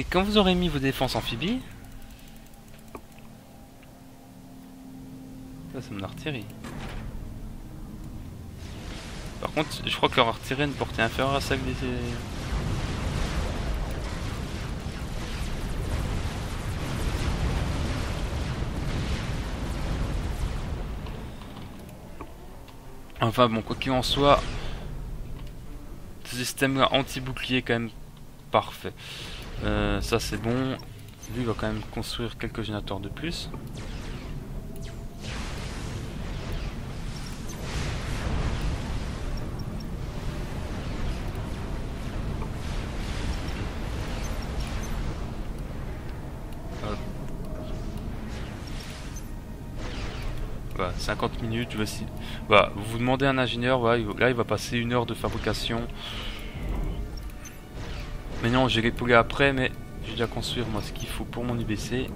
Et quand vous aurez mis vos défenses amphibies... Ça, c'est mon artillerie. Par contre, je crois que leur artillerie a une portée inférieure à celle des... Enfin bon, quoi qu'il en soit, ce système anti-bouclier quand même parfait. Euh, ça c'est bon. Lui il va quand même construire quelques générateurs de plus. Bah, 50 minutes, voici. Bah, vous demandez à un ingénieur, là il va passer une heure de fabrication. Mais non, j'ai les après, mais j'ai déjà construire moi ce qu'il faut pour mon IBC.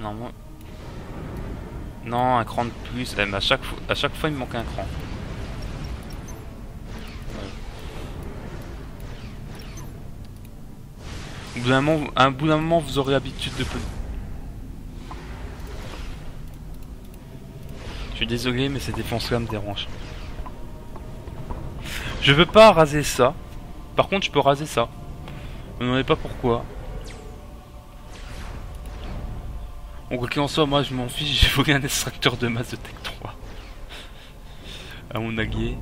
Non. Non, un cran de plus. Eh, mais à chaque, fois, à chaque fois, il me manque un cran. Au bout d'un moment, moment, vous aurez l'habitude de... Je suis désolé, mais ces défenses-là me dérangent. Je veux pas raser ça. Par contre, je peux raser ça. Vous ne pas pourquoi. Bon, quoi qu'il en soit, moi je m'en fiche, j'ai volé un extracteur de masse de Tech 3. à mon allié.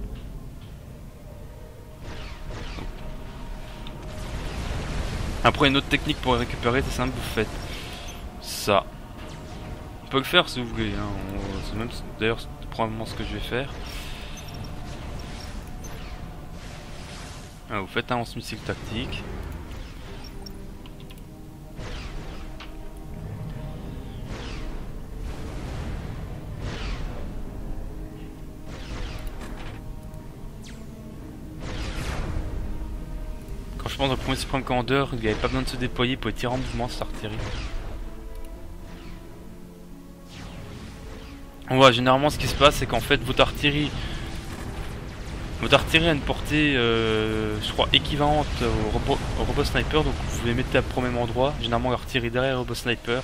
Après, une autre technique pour récupérer, c'est simple, vous faites ça. Peut le faire si vous voulez, hein. c'est même d'ailleurs probablement ce que je vais faire. Ah, vous faites un lance-missile tactique. Quand je pense au premier Supreme Commander, il n'y avait pas besoin de se déployer pour tirer en mouvement cette artillerie. Voit généralement ce qui se passe c'est qu'en fait votre artillerie votre artillerie a une portée euh, je crois équivalente au robot, sniper donc vous les mettez au même endroit. Généralement l'artillerie derrière robot sniper.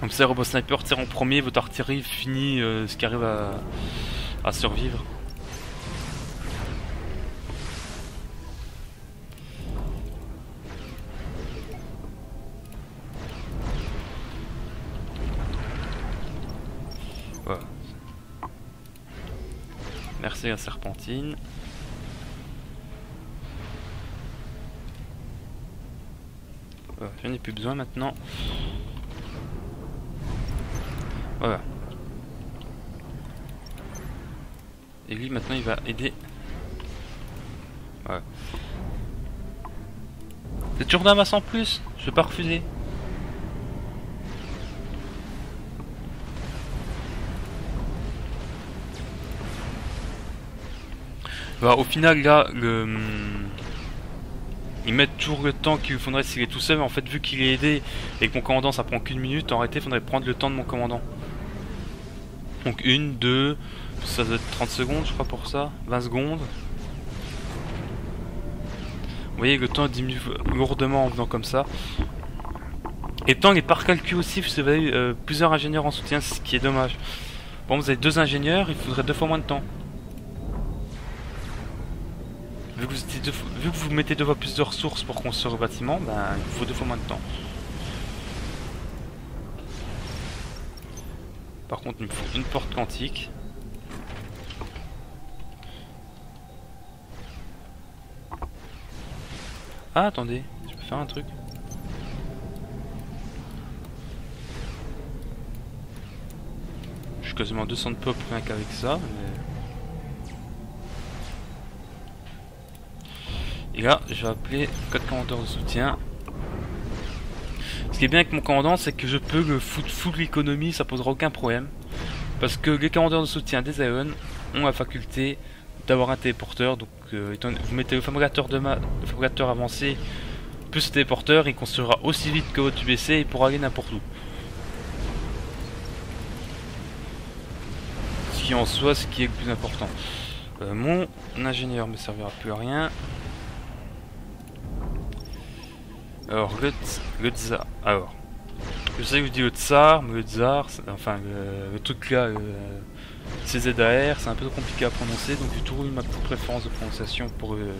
Comme ça robot sniper tire en premier votre artillerie finit euh, ce qui arrive à survivre Serpentine. J'en ai plus besoin maintenant. Voilà. Et lui maintenant il va aider. Voilà. C'est toujours d'un masse en plus, je vais pas refuser. Bah, au final, là, le... Hum, ils mettent toujours le temps qu'il faudrait s'il est tout seul, mais en fait, vu qu'il est aidé et que mon commandant ça prend qu'une minute, en réalité, il faudrait prendre le temps de mon commandant. Donc, une, deux, ça doit être 30 secondes, je crois, pour ça, 20 secondes. Vous voyez, le temps diminue lourdement en venant comme ça. Et le temps est par calcul aussi, vous avez euh, plusieurs ingénieurs en soutien, ce qui est dommage. Bon, vous avez deux ingénieurs, il faudrait deux fois moins de temps. Vu que, vous mettez deux fois plus de ressources pour construire le bâtiment, ben, il faut deux fois moins de temps. Par contre, il me faut une porte quantique. Ah, attendez, je peux faire un truc. Je suis quasiment 200 de pop rien qu'avec ça, mais... Et là, je vais appeler 4 commandeurs de soutien. Ce qui est bien avec mon commandant, c'est que je peux le foutre full l'économie, ça posera aucun problème. Parce que les commandeurs de soutien des Aeon ont la faculté d'avoir un téléporteur. Donc, euh, vous mettez le fabricateur, de le avancé plus ce téléporteur, il construira aussi vite que votre UBC et pourra aller n'importe où. Ce qui en soit ce qui est le plus important. Euh, mon ingénieur me servira plus à rien. Alors, le, le tsar. Alors, je sais que je dis le tsar, mais le tsar, enfin, le, truc là, CZAR, c'est un peu compliqué à prononcer, donc j'ai toujours eu ma petite préférence de prononciation pour, euh,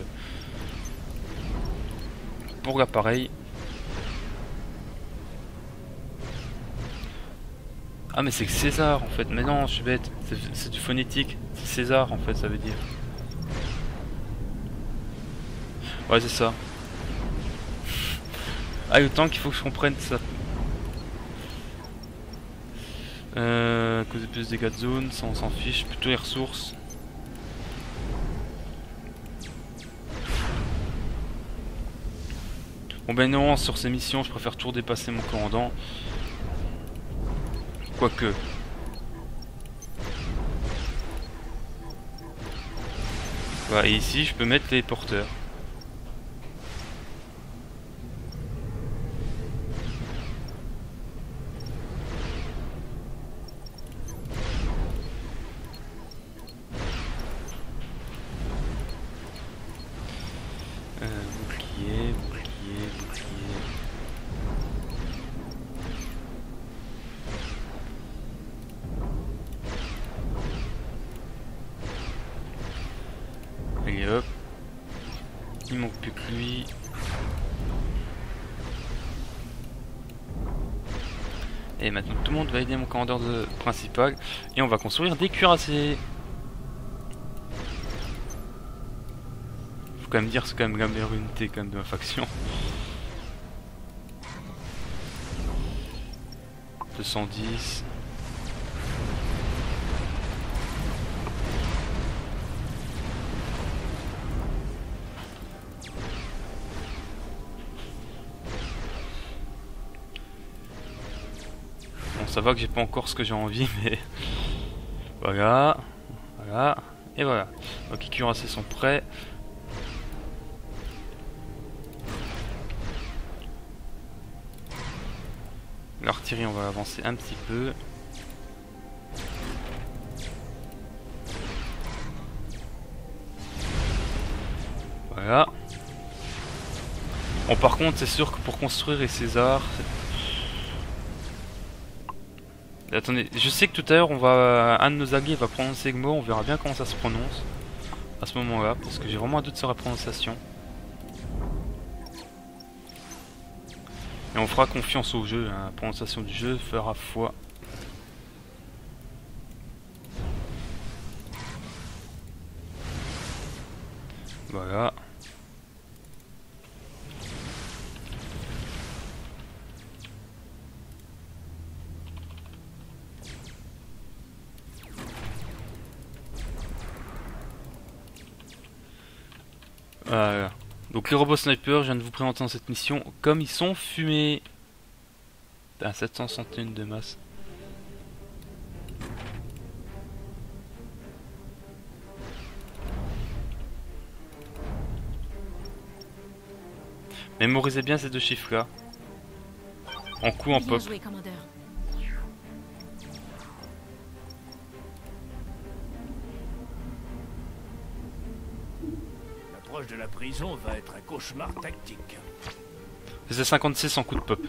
pour l'appareil. Ah mais c'est César en fait, mais non je suis bête, c'est du phonétique, c'est César en fait ça veut dire. Ouais c'est ça. Ah temps qu'il faut que je comprenne ça. Euh, cause de plus de dégâts de zone, ça on s'en fiche, plutôt les ressources. Bon ben non, sur ces missions je préfère toujours dépasser mon commandant. Quoique. Voilà, et ici je peux mettre les porteurs. Et maintenant tout le monde va aider mon commandeur de... principal. Et on va construire des cuirassés. Faut quand même dire c'est quand même la meilleure unité quand même de ma faction. 210. Ça va que j'ai pas encore ce que j'ai envie, mais... voilà, voilà, et voilà. Donc les cuirassés sont prêts. L'artillerie, on va avancer un petit peu. Voilà. Bon, par contre, c'est sûr que pour construire les Césars, Attendez, je sais que tout à l'heure, on va, un de nos alliés va prononcer le mot, on verra bien comment ça se prononce à ce moment-là, parce que j'ai vraiment un doute sur la prononciation. Et on fera confiance au jeu, hein. la prononciation du jeu fera foi. Voilà. Voilà. Donc les robots snipers, je viens de vous présenter dans cette mission comme ils sont fumés. À 761 de masse. Mémorisez bien ces deux chiffres là. En coup, en pop. De la prison va être un cauchemar tactique. C'est 56 en coup de pop.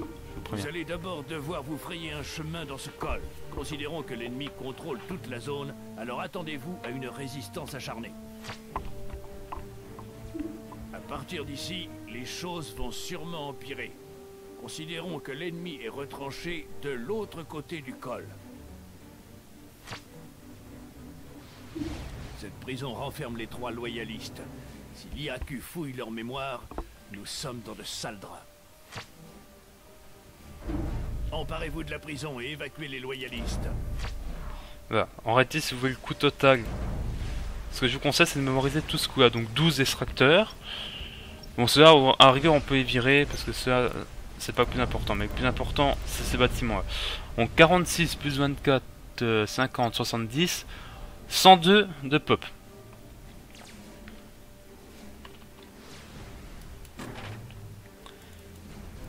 Vous allez d'abord devoir vous frayer un chemin dans ce col. Considérons que l'ennemi contrôle toute la zone, alors attendez-vous à une résistance acharnée. À partir d'ici, les choses vont sûrement empirer. Considérons que l'ennemi est retranché de l'autre côté du col. Cette prison renferme les trois loyalistes. Si l'IAQ fouille leur mémoire, nous sommes dans de sales draps. Emparez-vous de la prison et évacuez les loyalistes. Voilà, en réalité, si vous voulez le coup total, ce que je vous conseille, c'est de mémoriser tout ce coup-là. Donc 12 extracteurs. Bon, ceux-là, à rigueur, on peut les virer parce que ceux-là, c'est pas plus important. Mais le plus important, c'est ces bâtiments-là. Donc 46 plus 24, 50, 70, 102 de pop.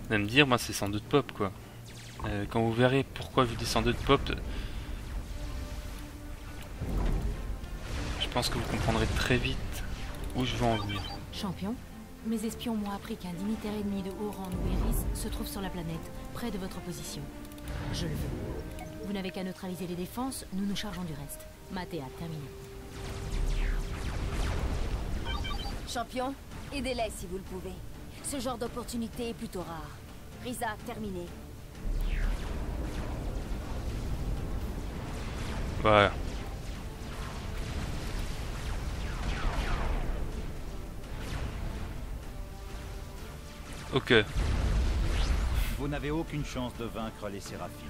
Vous allez me dire, moi c'est 102 de pop quoi. Euh, quand vous verrez pourquoi je dis 102 de pop, je pense que vous comprendrez très vite où je veux en venir. Champion, mes espions m'ont appris qu'un dignitaire ennemi de haut rang Eris se trouve sur la planète, près de votre position. Je le veux. Vous n'avez qu'à neutraliser les défenses, nous nous chargeons du reste. Matéa, terminé. Champion, aidez-les si vous le pouvez. Ce genre d'opportunité est plutôt rare. Risa, terminé. Voilà. Ok. Vous n'avez aucune chance de vaincre les Séraphimes.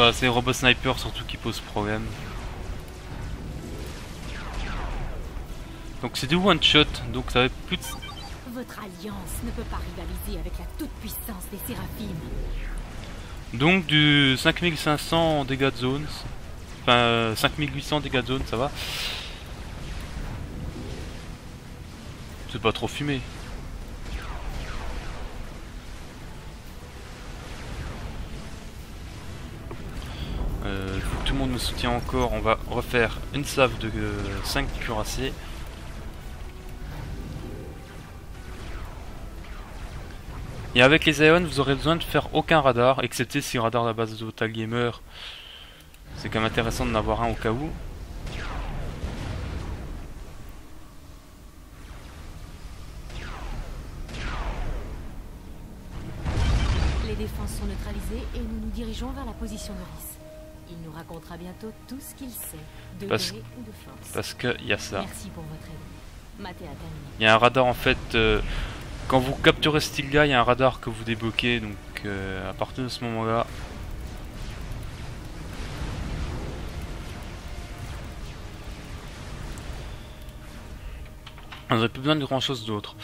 Bah c'est les robots sniper surtout qui posent problème. Donc c'est du one shot, donc ça va être plus de... Votre alliance ne peut pas rivaliser avec la toute-puissance des Séraphimes. Donc du 5500 dégâts de zone. Enfin euh, 5800 dégâts de zone, ça va. C'est pas trop fumé. Soutient encore. On va refaire une salve de 5 cuirassés. Et avec les Aeon, vous aurez besoin de faire aucun radar, excepté si le radar de la base de Gamer. C'est quand même intéressant d'en avoir un au cas où. Les défenses sont neutralisées et nous nous dirigeons vers la position de Rhys. Il nous racontera bientôt tout ce qu'il sait, de Parce- gré ou de force. Parce qu'il y a ça. Merci pour votre aide. Il y a un radar en fait. euh, quand vous capturez Stilga, il y a un radar que vous débloquez. Donc euh, à partir de ce moment-là. On n'aurait plus besoin de grand chose d'autre.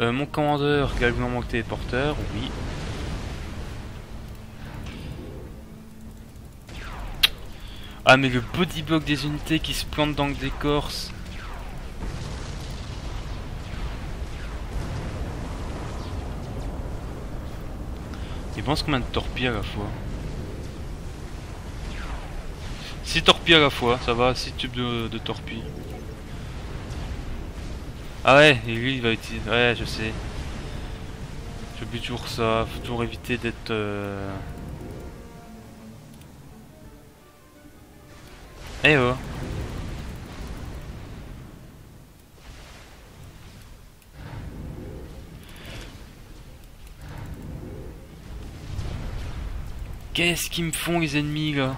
Euh, mon commandeur, galvanement téléporteur, oui. Ah mais le bodyblock des unités qui se plantent dans le décor, Il pense combien de torpilles à la fois 6 torpilles à la fois, ça va, 6 tubes de, torpilles. Ah ouais, et lui il va utiliser. Ouais, je sais. J'oublie toujours ça, faut toujours éviter d'être. Euh... Eh oh Qu'est-ce qu'ils me font les ennemis là?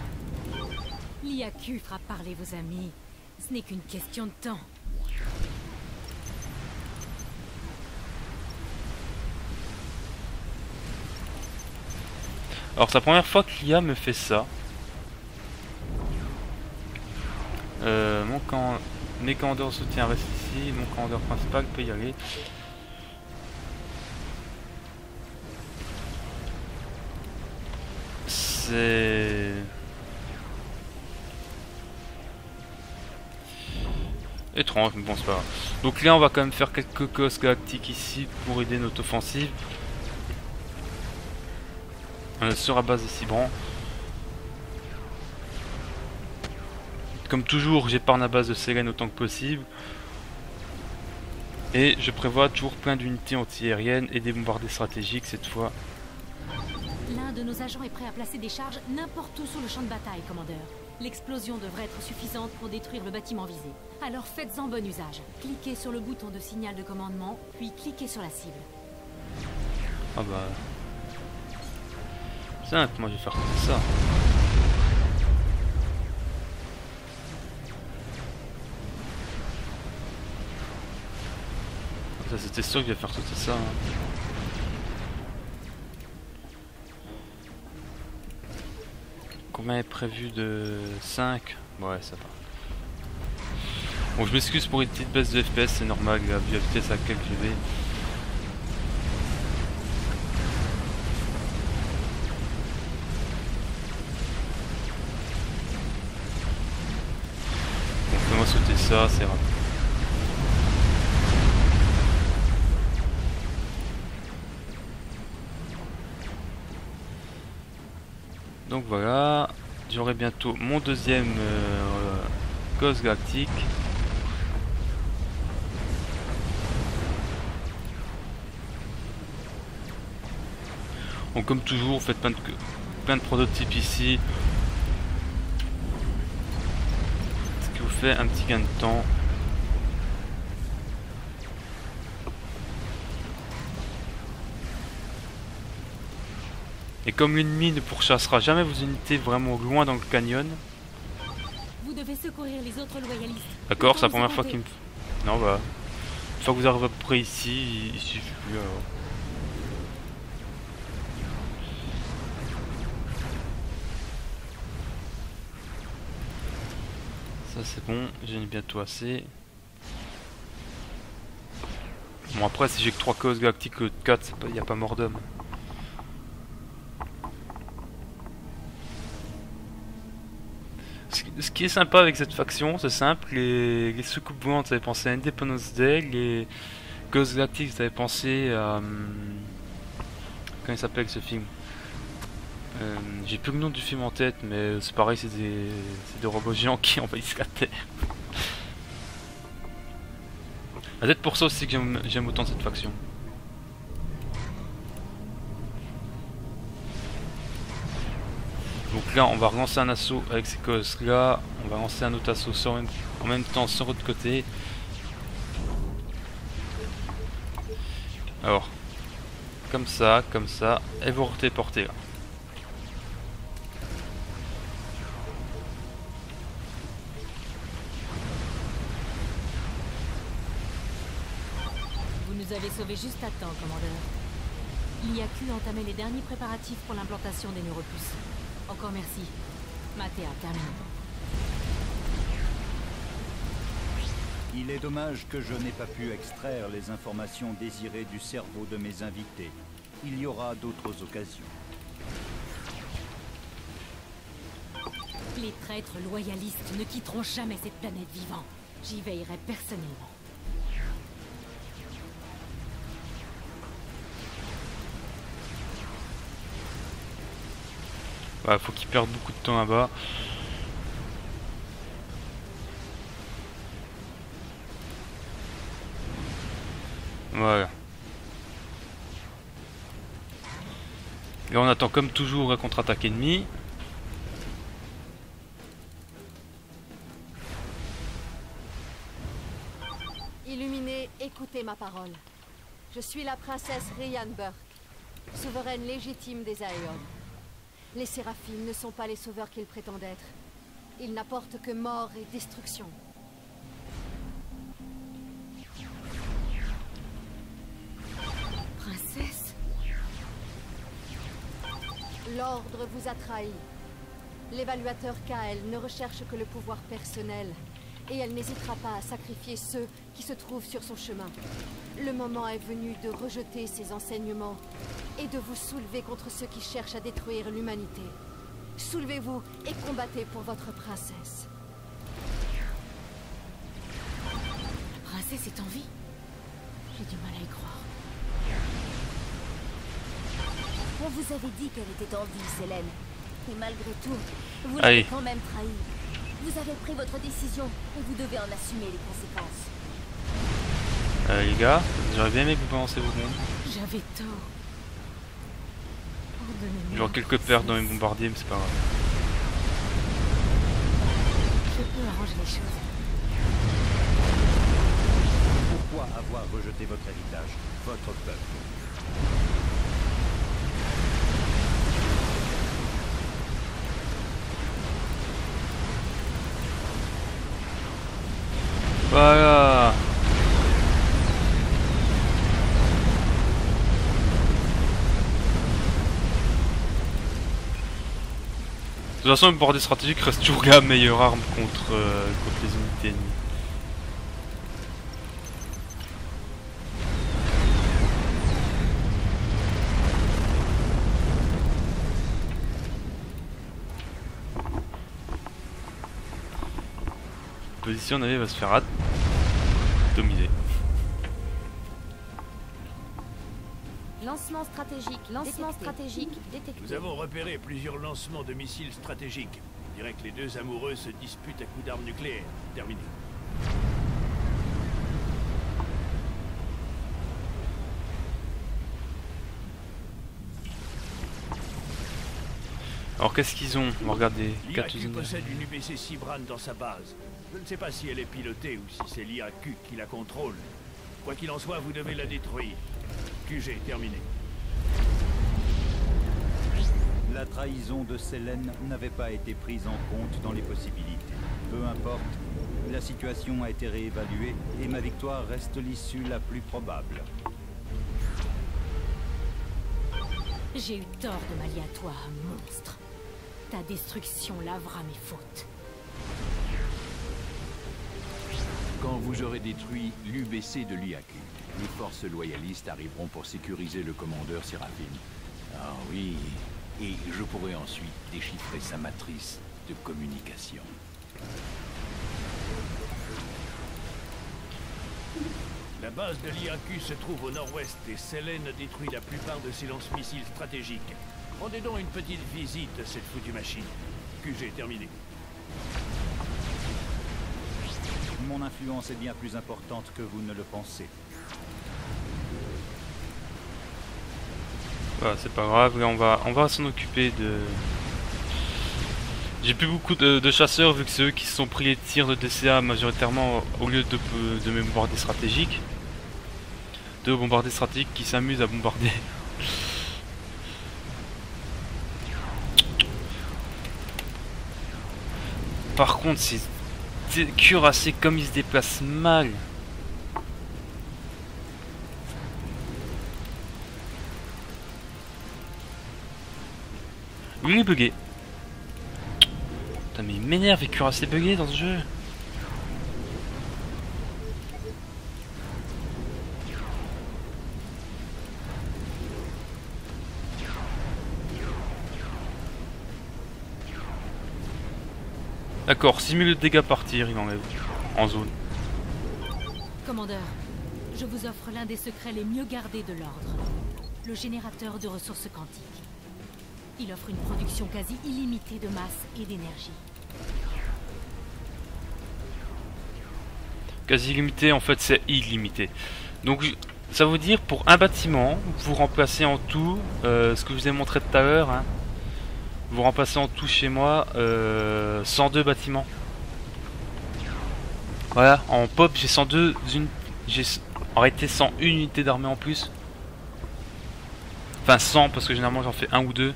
L'IAQ fera parler vos amis. Ce n'est qu'une question de temps. Alors c'est la première fois que l'IA me fait ça. Euh, mon camp... Mes commandeurs de soutien restent ici, mon commandeur principal peut y aller. C'est... Étrange, mais bon c'est pas grave. Donc là on va quand même faire quelques cosses galactiques ici pour aider notre offensive. Euh, sur la base de Cibran. Comme toujours, j'épargne la base de Sélène autant que possible. Et je prévois toujours plein d'unités anti-aériennes et des bombardés stratégiques cette fois. L'un de nos agents est prêt à placer des charges n'importe où sur le champ de bataille, commandeur. L'explosion devrait être suffisante pour détruire le bâtiment visé. Alors faites-en bon usage. Cliquez sur le bouton de signal de commandement, puis cliquez sur la cible. Ah bah... Simple, moi je vais faire ça. C'était sûr je vais faire tout ça. hein. Combien est prévu de 5 Ouais ça va. Bon je m'excuse pour une petite baisse de FPS, c'est normal, la vitesse à laquelle je vais. ça, c'est rapide. Donc voilà, j'aurai bientôt mon deuxième euh, galactique. Donc comme toujours, faites plein de, plein de prototypes ici. Ce qui vous fait un petit gain de temps. Et comme l'ennemi ne pourchassera jamais vos unités vraiment loin dans le canyon, Vous devez secourir les autres loyalistes. d'accord, c'est la première fois qu'il me... Non bah... Une fois que vous arrivez à peu près ici, il suffit plus alors. Ça c'est bon, j'en ai bientôt assez. Bon après si j'ai que 3 causes galactiques que 4, il n'y a pas mort d'homme. Ce qui- est sympa avec cette faction, c'est simple, les, les soucoupes volantes, avez pensé à Independence Day, les Ghost Galactic, vous avez pensé à... hum, Comment il s'appelle ce film? Euh, J'ai plus le nom du film en tête, mais c'est pareil, c'est des, des robots géants qui envahissent la Terre. Ah, Peut-être pour ça aussi que j'aime autant cette faction. Donc là, on va relancer un assaut avec ces causes là. On va lancer un autre assaut en même, temps sur l'autre côté. Alors, comme ça, comme ça, et vous retéportez là. Vous nous avez sauvés juste à temps, commandeur. L'IAQ entamait les derniers préparatifs pour l'implantation des neuropuces. Encore merci. Matea, terminé. Il est dommage que je n'ai pas pu extraire les informations désirées du cerveau de mes invités. Il y aura d'autres occasions. Les traîtres loyalistes ne quitteront jamais cette planète vivant. J'y veillerai personnellement. Voilà, faut qu'ils perdent beaucoup de temps là-bas. Voilà. Et on attend comme toujours un contre-attaque ennemi. Illuminés, écoutez ma parole. Je suis la princesse Ryan Burke, souveraine légitime des Aeon. Les Séraphimes ne sont pas les sauveurs qu'ils prétendent être. Ils n'apportent que mort et destruction. Princesse? L'ordre vous a trahi. L'évaluateur Kael ne recherche que le pouvoir personnel, et elle n'hésitera pas à sacrifier ceux qui se trouvent sur son chemin. Le moment est venu de rejeter ces enseignements et de vous soulever contre ceux qui cherchent à détruire l'humanité. Soulevez-vous et combattez pour votre princesse. La princesse est en vie J'ai du mal à y croire. On vous avait dit qu'elle était en vie, Célène. Et malgré tout, vous l'avez quand même trahi. Vous avez pris votre décision et vous devez en assumer les conséquences. Euh, les gars, j'aurais bien aimé que vous balancez vos bombes. J'avais tort. Genre quelques pertes dans les bombardiers, mais c'est pas grave. Je peux arranger les choses. Pourquoi avoir rejeté votre héritage, votre peuple? Voilà De toute façon, le bordé stratégique reste toujours la meilleure arme contre, euh, contre les unités ennemies. Position Navi va se faire atomiser. Lancement stratégique. Lancement stratégique détecté. Nous avons repéré plusieurs lancements de missiles stratégiques. On dirait que les deux amoureux se disputent à coups d'armes nucléaires. Terminé. Alors qu'est-ce qu'ils ont On va regarder. L'IAQ possède une UBC Cibran dans sa base. Je ne sais pas si elle est pilotée ou si c'est l'IAQ qui la contrôle. Quoi qu'il en soit, vous devez la détruire. QG, terminé. La trahison de Selene n'avait pas été prise en compte dans les possibilités. Peu importe, la situation a été réévaluée et ma victoire reste l'issue la plus probable. J'ai eu tort de m'allier à toi, monstre. Ta destruction lavera mes fautes. Quand vous aurez détruit l'UBC de l'IAQ, les forces loyalistes arriveront pour sécuriser le commandeur Séraphine. Ah oui, et je pourrai ensuite déchiffrer sa matrice de communication. La base de l'IAQ se trouve au nord-ouest et Selene détruit la plupart de ses lance-missiles stratégiques. Rendez donc une petite visite à cette foutue machine. QG terminé. Mon influence est bien plus importante que vous ne le pensez. Voilà, c'est pas grave, on va, on va s'en occuper de... J'ai plus beaucoup de, chasseurs vu que c'est eux qui se sont pris les tirs de DCA majoritairement au lieu de, de mes bombardiers stratégiques. Deux bombardiers stratégiques qui s'amusent à bombarder Par contre, c'est cuirassé comme il se déplace mal. Il est bugué. Putain, mais il m'énerve, les cuirassés bugué dans ce jeu. D'accord, 6000 de dégâts par tir, il enlève. En zone. Commandeur, je vous offre l'un des secrets les mieux gardés de l'ordre. Le générateur de ressources quantiques. Il offre une production quasi illimitée de masse et d'énergie. Quasi illimité, en fait, c'est illimité. Donc, ça veut dire pour un bâtiment, vous remplacez en tout euh, ce que je vous ai montré tout à l'heure. Hein, vous remplacez en tout chez moi euh, 102 bâtiments. Voilà, en pop j'ai 102 une... j'ai en réalité 101 unités d'armée en plus. Enfin 100 parce que généralement j'en fais un ou deux.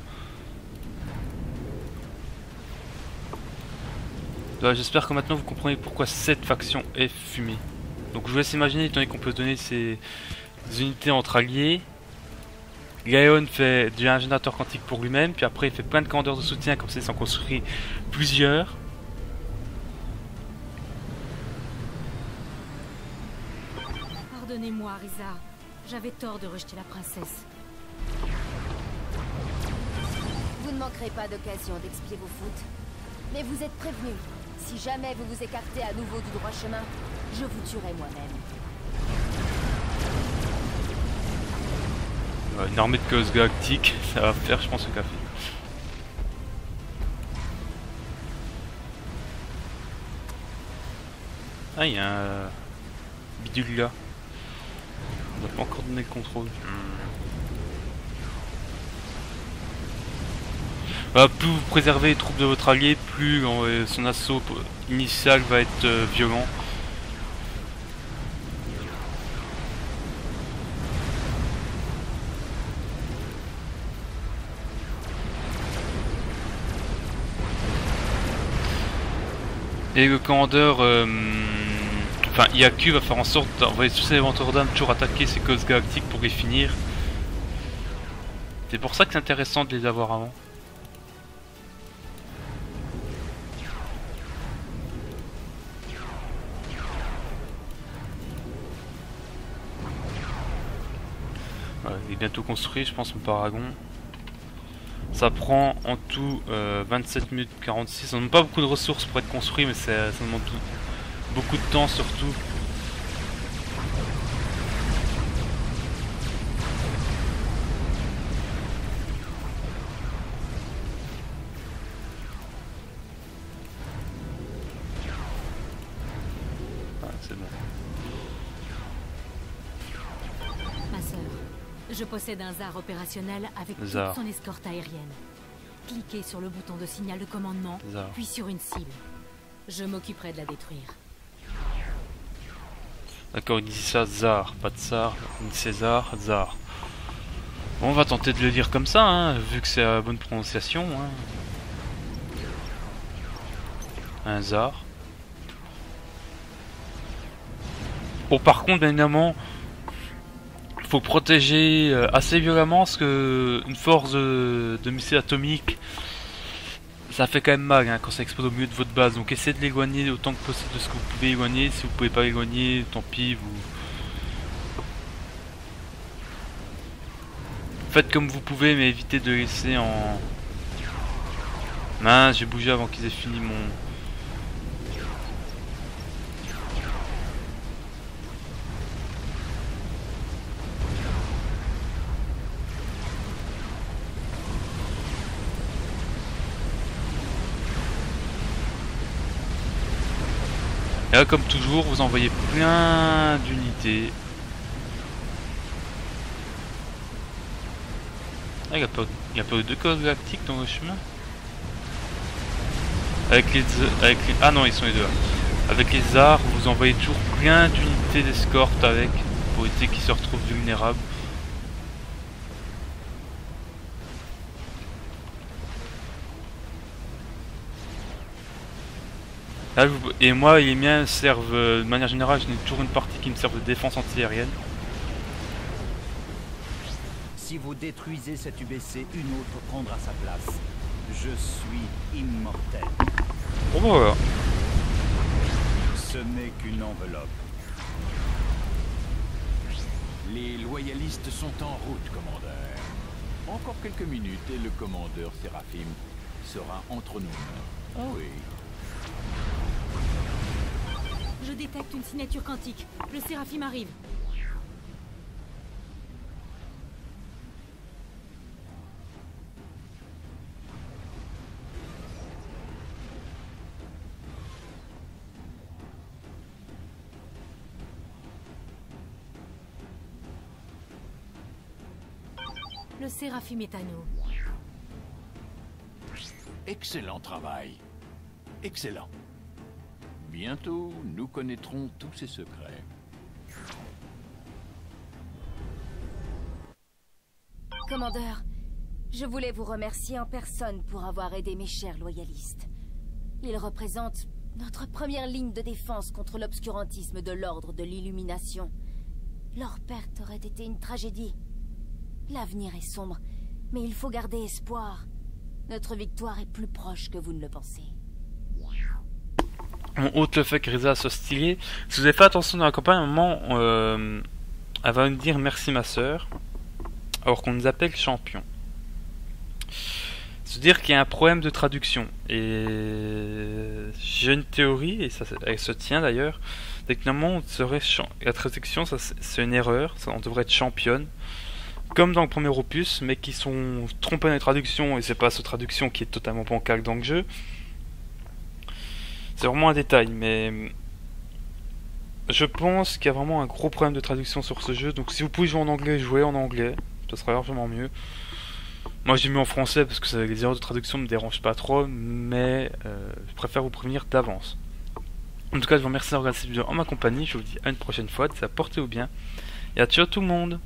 J'espère que maintenant vous comprenez pourquoi cette faction est fumée. Donc je vous laisse imaginer étant donné qu'on peut donner ces unités entre alliés. Gaon fait du générateur quantique pour lui-même, puis après il fait plein de commandeurs de soutien, comme ça il s'en construit plusieurs. Pardonnez-moi, Risa. J'avais tort de rejeter la princesse. Vous ne manquerez pas d'occasion d'expier vos fautes. Mais vous êtes prévenus. Si jamais vous vous écartez à nouveau du droit chemin, je vous tuerai moi-même. Une armée de chaos galactique, ça va faire je pense le café. Ah il y a un bidule là. On n'a pas encore donné le contrôle. Bah, plus vous préservez les troupes de votre allié, plus euh, son assaut initial va être euh, violent. Et le commandeur, euh, enfin IAQ va faire en sorte d'envoyer tous ses inventeurs d'âme toujours attaquer ces causes galactiques pour les finir. C'est pour ça que c'est intéressant de les avoir avant. il est bientôt construit, je pense, mon paragon. Ça prend en tout 27 euh, minutes 46. On n'a pas beaucoup de ressources pour être construit, mais ça demande beaucoup de temps surtout. Ah, c'est bon. Je possède un ZAR opérationnel avec Zar. toute son escorte aérienne. Cliquez sur le bouton de signal de commandement, Zar. puis sur une cible. Je m'occuperai de la détruire. D'accord, il dit ça, Zar, pas de Tsar, ni César, Zar. Bon, on va tenter de le dire comme ça, hein, vu que c'est la bonne prononciation. Hein. Un Zar. Bon, par contre, évidemment, faut protéger euh, assez violemment parce que une force de, missile atomique, ça fait quand même mal hein, quand ça explose au milieu de votre base. Donc essayez de l'éloigner autant que possible de ce que vous pouvez éloigner. Si vous pouvez pas l'éloigner, tant pis, vous faites comme vous pouvez, mais évitez de laisser en. Mince, j'ai bougé avant qu'ils aient fini mon. Et là, comme toujours, vous envoyez plein d'unités. Ah, il n'y a, pas- eu de code galactique dans le chemin avec les, avec les- Ah non, ils sont les deux. Avec les arts, vous envoyez toujours plein d'unités d'escorte avec pour éviter qu'ils se retrouvent vulnérables. Là, Et moi, les miens servent, euh, de manière générale, j'en ai toujours une partie qui me sert de défense antiaérienne. Si vous détruisez cet UBC, une autre prendra sa place. Je suis immortel. Bon bah voilà. Ce n'est qu'une enveloppe. Les loyalistes sont en route, commandeur. Encore quelques minutes et le commandeur Séraphim sera entre nous. Ah oui. Je détecte une signature quantique. Le Séraphim arrive. Le Séraphim est à nous. Excellent travail. Excellent. Bientôt, nous connaîtrons tous ses secrets. Commandeur, je voulais vous remercier en personne pour avoir aidé mes chers loyalistes. Ils représentent notre première ligne de défense contre l'obscurantisme de l'ordre de l'illumination. Leur perte aurait été une tragédie. L'avenir est sombre, mais il faut garder espoir. Notre victoire est plus proche que vous ne le pensez. On ôte le fait que Reza soit stylé. Si vous avez fait attention dans la campagne, à un moment, euh, elle va nous dire merci ma sœur, alors qu'on nous appelle champion. Se dire qu'il y a un problème de traduction. Et j'ai une théorie, et ça, elle se tient d'ailleurs, techniquement, on serait la traduction, c'est une erreur, on devrait être championne. Comme dans le premier opus, mais qui sont trompés dans les traductions, et c'est pas cette traduction qui est totalement bancale dans le jeu. C'est vraiment un détail, mais je pense qu'il y a vraiment un gros problème de traduction sur ce jeu. Donc si vous pouvez jouer en anglais, jouez en anglais, ça sera largement mieux. Moi j'ai mis en français parce que les erreurs de traduction me dérangent pas trop, mais euh, je préfère vous prévenir d'avance. En tout cas, je vous remercie d'avoir regardé cette vidéo en ma compagnie. Je vous dis à une prochaine fois. Ça portez-vous bien. Et à ciao tout le monde